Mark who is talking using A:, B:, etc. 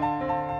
A: Música